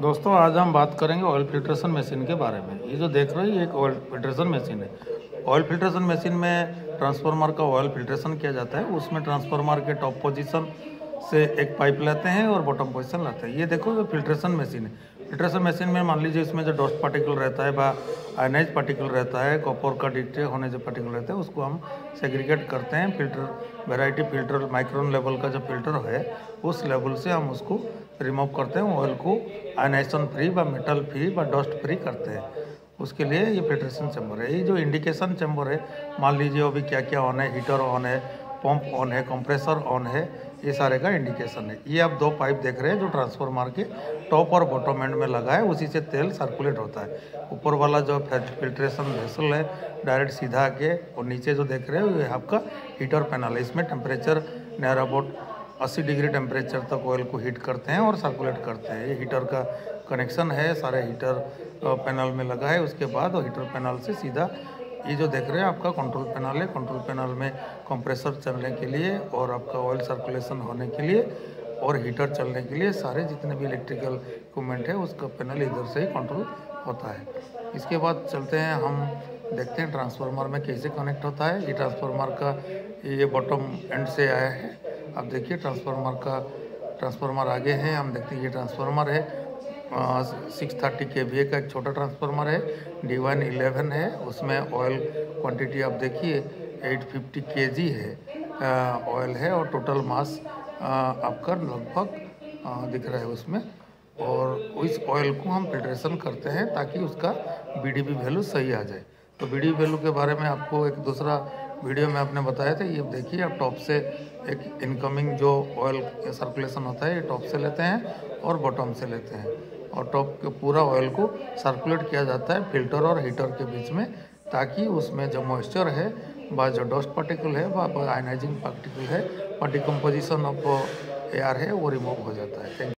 दोस्तों, आज हम बात करेंगे ऑयल फिल्ट्रेशन मशीन के बारे में। ये जो देख रहे हैं, ये एक ऑयल फिल्ट्रेशन मशीन है। ऑयल फिल्ट्रेशन मशीन में ट्रांसफार्मर का ऑयल फिल्ट्रेशन किया जाता है। उसमें ट्रांसफार्मर के टॉप पोजीशन से एक पाइप लेते हैं और बॉटम पोजीशन लाते हैं। ये देखो जो फिल्ट्रेशन मशीन है। फिल्ट्रेशन मशीन में मान लीजिए, इसमें जो डस्ट पार्टिकल रहता है बा आयनाइज पार्टिकल रहता है कॉपर का डिटे होने जो पार्टिकल रहता है, उसको हम सेग्रीगेट करते हैं। Filter variety filter micron level का जो फ़िल्टर है, उस लेवल से हम उसको रिमूव करते हैं ऑयल को आयनाइजेशन फ्री व मेटल फ्री व डस्ट फ्री करते हैं। उसके लिए ये फिल्ट्रेशन चैम्बर है। ये जो इंडिकेशन चैम्बर है, मान लीजिए अभी क्या क्या ऑन है हीटर ऑन है पंप ऑन है कंप्रेसर ऑन है, ये सारे का इंडिकेशन है। ये आप दो पाइप देख रहे हैं जो ट्रांसफार्मर के टॉप और बॉटम एंड में लगा है, उसी से तेल सर्कुलेट होता है। ऊपर वाला जो फिल्ट्रेशन वेसल है डायरेक्ट सीधा के और नीचे जो देख रहे हो, ये आपका हीटर पैनल है। इसमें temperature near about 80 degree temperature तक ऑयल को हीट करते हैं और सर्कुलेट करते हैं। ये हीटर का कनेक्शन है, सारे हीटर पैनल में लगा है, उसके बाद और हीटर पैनल से सीधा ये जो देख रहे हैं आपका कंट्रोल पैनल है। कंट्रोल पैनल में कंप्रेसर चलने के लिए और आपका ऑयल सर्कुलेशन होने के लिए और हीटर चलने के लिए सारे जितने भी इलेक्ट्रिकल इक्वमेंट है, उसका पैनल इधर से ही कंट्रोल होता है। इसके बाद चलते हैं, हम देखते हैं ट्रांसफार्मर में कैसे कनेक्ट होता है। ये ट्रांसफार्मर का ये बॉटम एंड से आया है। आप देखिए ट्रांसफार्मर का ट्रांसफार्मर आगे है, हम देखते हैं ये ट्रांसफार्मर है। सिक्स थर्टी के वी का एक छोटा ट्रांसफार्मर है डी वन इलेवन है, उसमें ऑयल क्वांटिटी आप देखिए एट फिफ्टी के जी है ऑयल है और टोटल मास आपका लगभग दिख रहा है उसमें। और इस ऑयल को हम फिल्ट्रेशन करते हैं ताकि उसका बी वैल्यू सही आ जाए। तो बी वैल्यू के बारे में आपको एक दूसरा वीडियो में आपने बताया था, ये देखिए, आप टॉप से एक इनकमिंग जो ऑयल सर्कुलेशन होता है, ये टॉप से लेते हैं और बॉटम से लेते हैं। और टॉप के पूरा ऑयल को सर्कुलेट किया जाता है फ़िल्टर और हीटर के बीच में, ताकि उसमें जो मॉइस्चर है, व जो डस्ट पार्टिकल है, व आयनाइजिंग पार्टिकल है व डिकम्पोजिशन ऑफ़ एयर है, वो रिमूव हो जाता है।